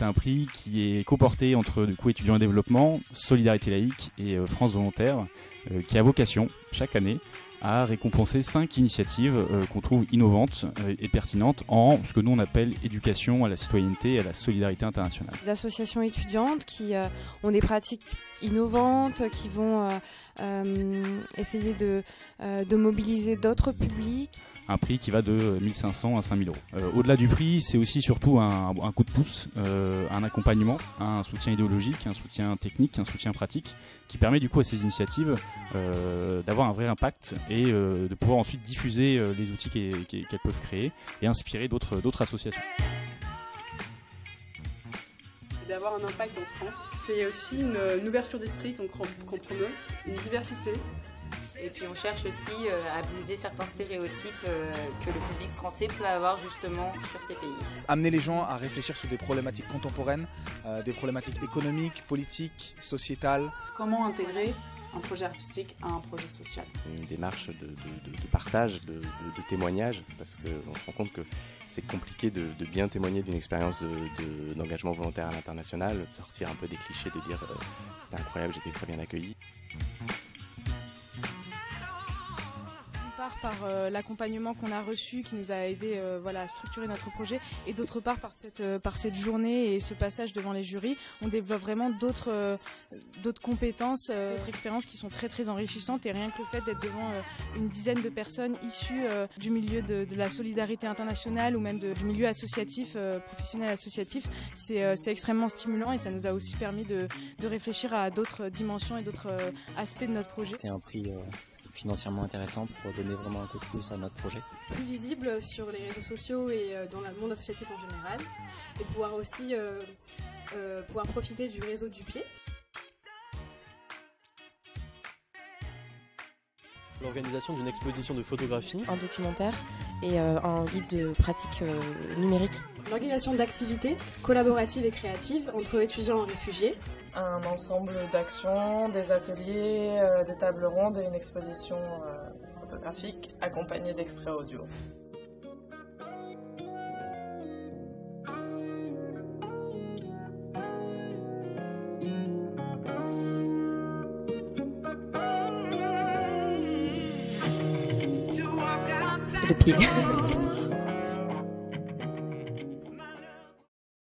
c'est un prix qui est coporté entre du coup étudiants et développement, Solidarité laïque et France volontaire, qui a vocation chaque année à récompenser cinq initiatives euh, qu'on trouve innovantes euh, et pertinentes en ce que nous on appelle éducation à la citoyenneté et à la solidarité internationale. Des associations étudiantes qui euh, ont des pratiques innovantes, qui vont essayer de, de mobiliser d'autres publics un prix qui va de 1500 à 5000 euros. Euh, au-delà du prix, c'est aussi surtout un, coup de pouce, euh, un accompagnement, un soutien idéologique, un soutien technique, un soutien pratique, qui permet du coup à ces initiatives euh, d'avoir un vrai impact et de pouvoir ensuite diffuser les outils qu'elles peuvent créer et inspirer d'autres associations d'avoir un impact en France. C'est aussi une, ouverture d'esprit qu'on promeut, une diversité et puis on cherche aussi euh, à briser certains stéréotypes euh, que le public français peut avoir justement sur ces pays. Amener les gens à réfléchir sur des problématiques contemporaines, euh, des problématiques économiques, politiques, sociétales. Comment intégrer un projet artistique à un projet social. Une démarche de, partage, de, témoignage, parce qu'on se rend compte que c'est compliqué de, bien témoigner d'une expérience d'engagement volontaire à l'international, de sortir un peu des clichés, de dire c'était incroyable, j'étais très bien accueilli. Par euh, l'accompagnement qu'on a reçu qui nous a aidé euh, voilà, à structurer notre projet et d'autre part par cette, euh, par cette journée et ce passage devant les jurys, on développe vraiment d'autres d'autres compétences, d'autres expériences qui sont très très enrichissantes et rien que le fait d'être devant une dizaine de personnes issues du milieu de, la solidarité internationale ou même du milieu associatif, professionnel associatif, c'est extrêmement stimulant et ça nous a aussi permis de, de réfléchir à d'autres dimensions et d'autres aspects de notre projet. C'est un prix financièrement intéressant pour donner vraiment un coup de pouce à notre projet. Plus visible sur les réseaux sociaux et euh, dans le monde associatif en général, et pouvoir aussi euh, euh, pouvoir profiter du réseau du pied. L'organisation d'une exposition de photographie, un documentaire et un guide de pratique numérique. L'organisation d'activités collaboratives et créatives entre étudiants et réfugiés un ensemble d'actions, des ateliers, euh, des tables rondes et une exposition euh, photographique accompagnée d'extraits audio. C'est le pied.